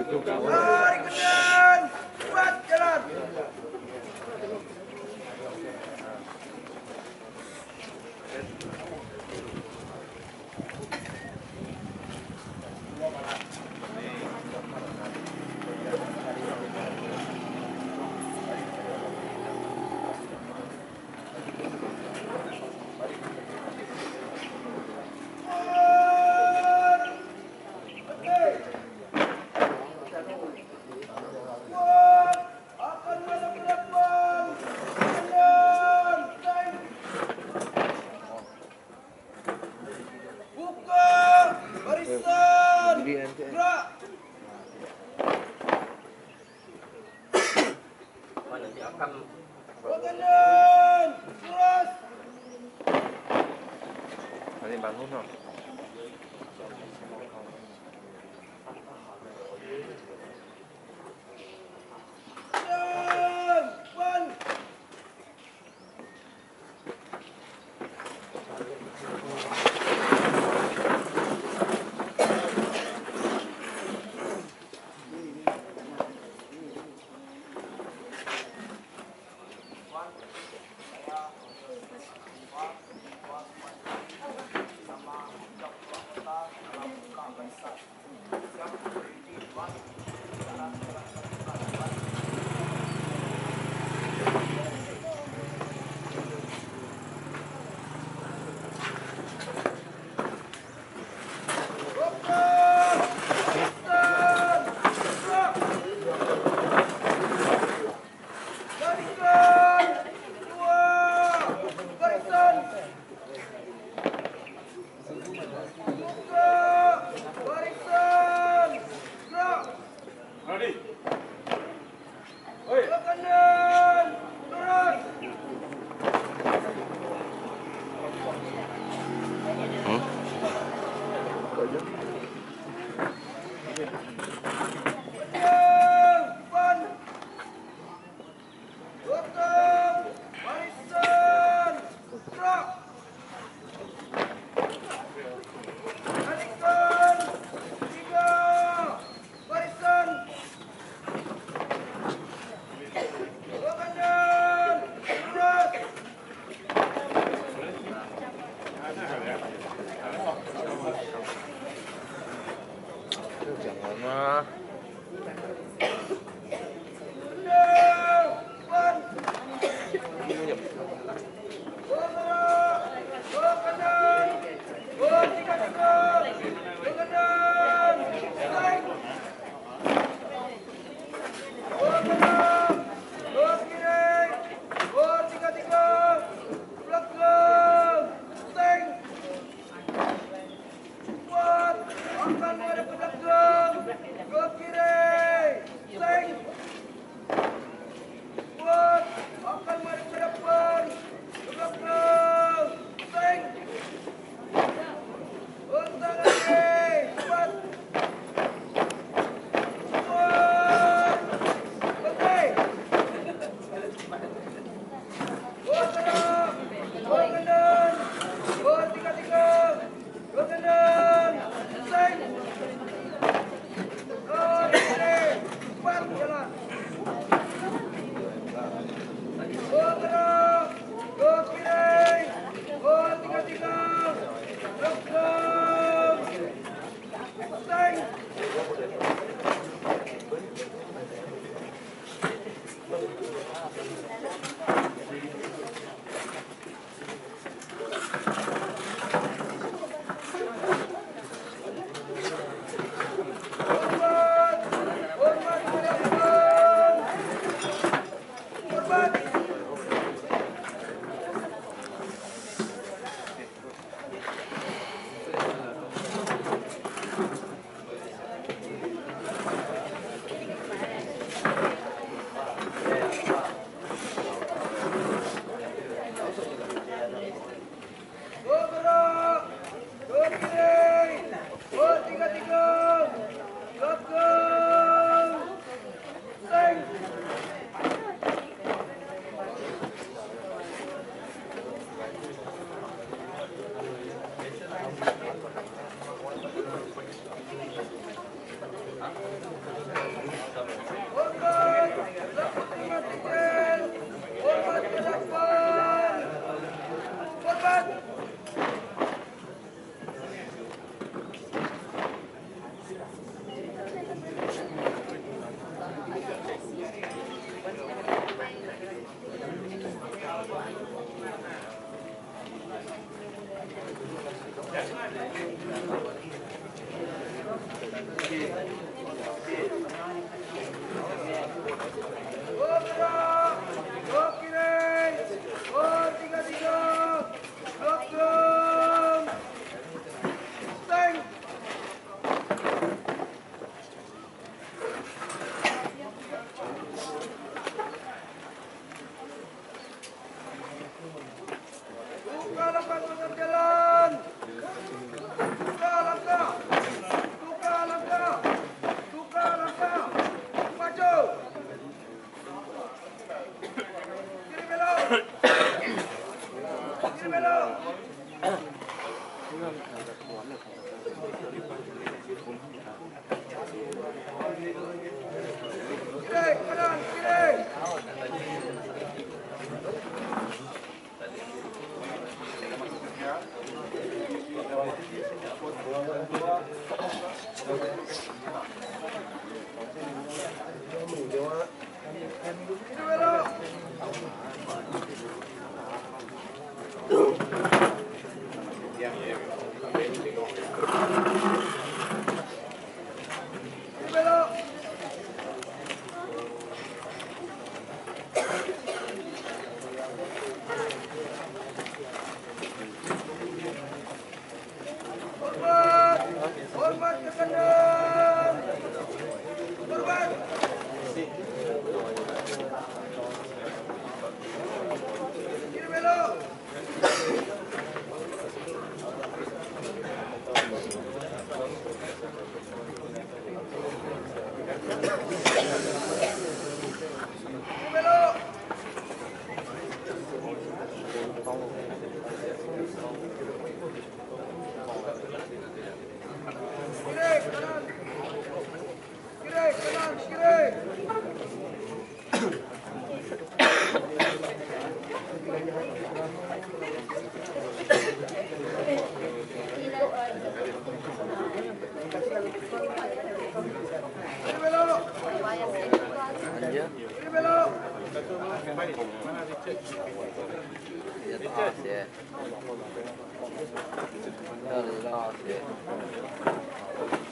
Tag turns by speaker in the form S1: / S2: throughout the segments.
S1: Obrigado. abandono. 什么 감사합니다. ¡Dímelo! やっちゃうん。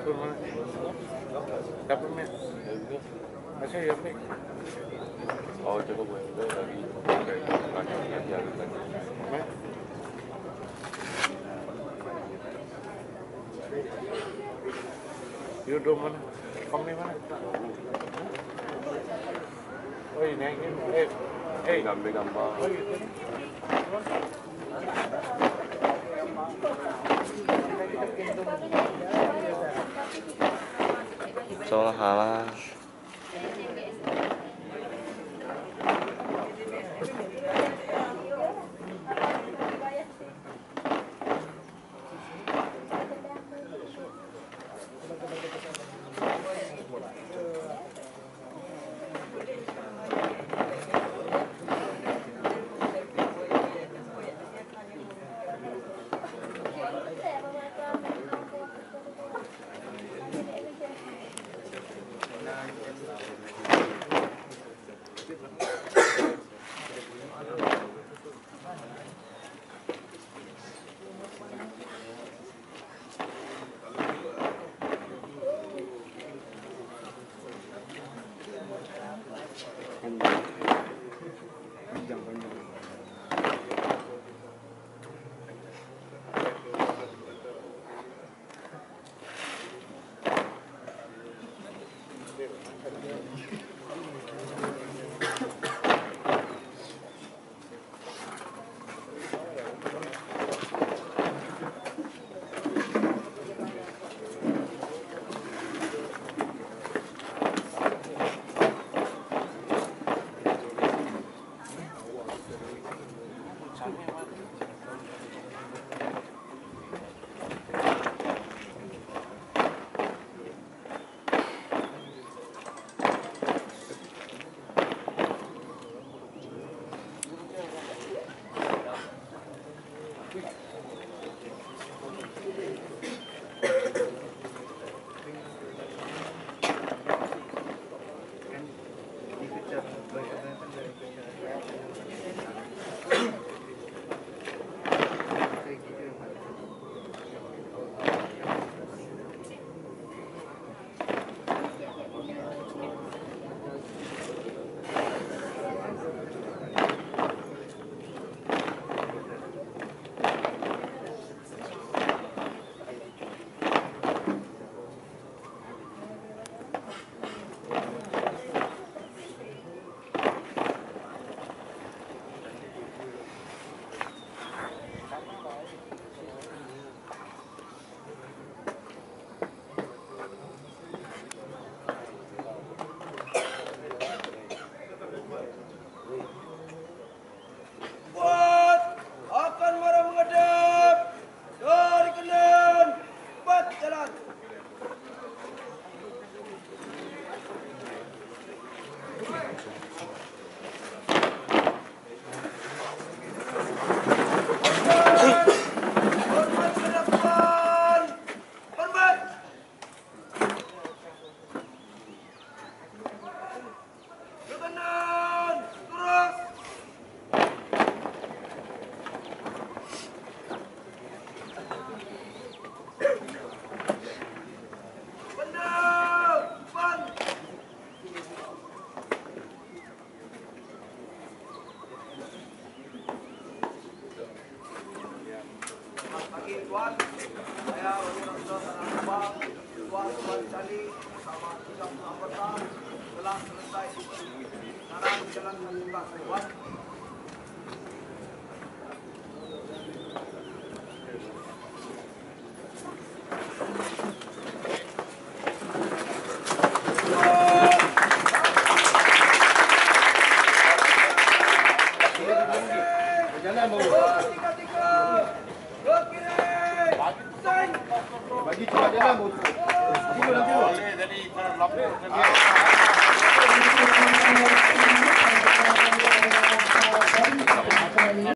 S2: Handphone mana? Dapat nih? Masih ya nih?
S3: Oh, coba gue gue lagi Okay. kaki aja gitu.
S2: Mana? Yudo mana? Komni mana? Oh ini yang ini. Eh, eh,
S3: Gambar-gambar.
S2: oh
S1: 装一下啦